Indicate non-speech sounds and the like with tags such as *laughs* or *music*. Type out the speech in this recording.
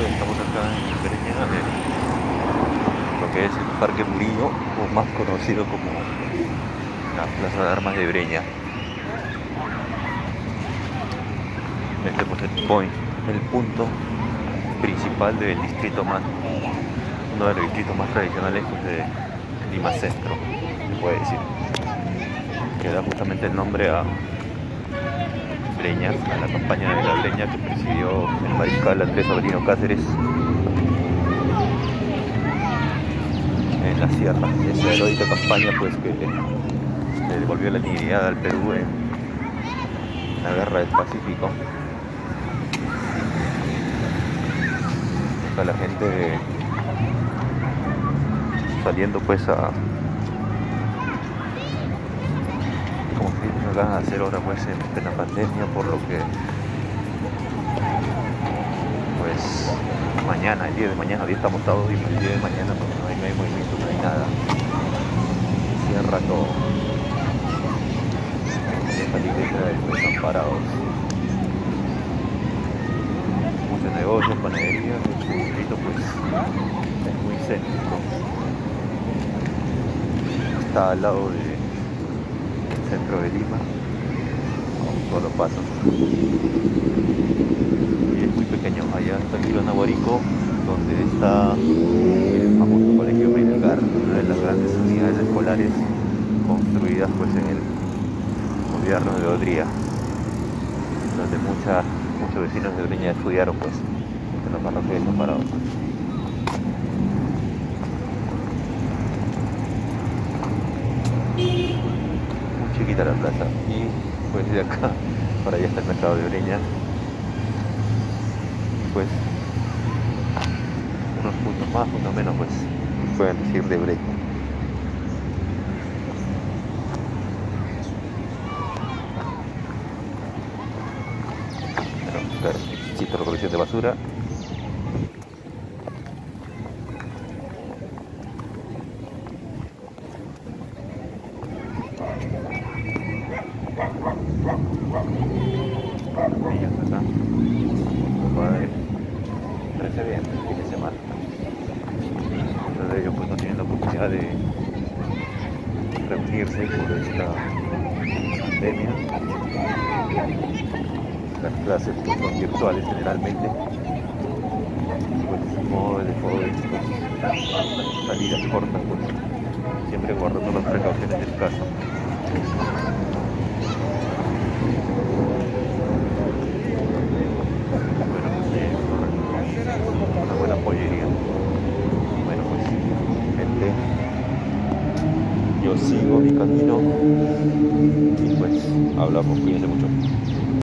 estamos acá en Breña, en lo que es el Parque Murillo, o más conocido como la Plaza de Armas de Breña. Este pues el point, el punto principal del distrito más, uno de los distritos más tradicionales pues, de Lima Centro, se puede decir. Que da justamente el nombre a Breña, a la campaña de la Breña que presidió el mariscal Andrés Avelino Cáceres en la sierra. Esa heroica campaña pues que le devolvió la dignidad al Perú en la guerra del Pacífico. Está la gente saliendo pues a van a hacer ahora pues en la pandemia por lo que pues mañana, el día de mañana, hoy estamos todos y el día de mañana pues, no, hay, no hay movimiento, no hay nada. Cierra todo. La iglesia están parados. Muchos negocios, panaderías, este distrito pues es muy céntrico. Está al lado de centro de Lima, solo paso. Y es muy pequeño, allá está el Río Nahuarico, donde está el famoso colegio militar, una de las grandes unidades escolares construidas pues en el gobierno de Odría, donde mucha, muchos vecinos de Odría estudiaron pues en los parroquios separados. Chiquita la plaza y pues de acá *laughs* para allá está el mercado de Breña. Pues unos puntos más, unos menos pues pueden decir de Breña. Pero, claro, recolección de basura Parece bien el fin de semana. De ellos pues no tienen la oportunidad de reunirse por esta pandemia. Las clases pues, son virtuales generalmente. Pues modo de joven, pues, salidas cortas pues siempre guardando las precauciones del caso. una buena pollería. Bueno, pues, gente, sigo mi camino y pues hablamos, cuídense mucho.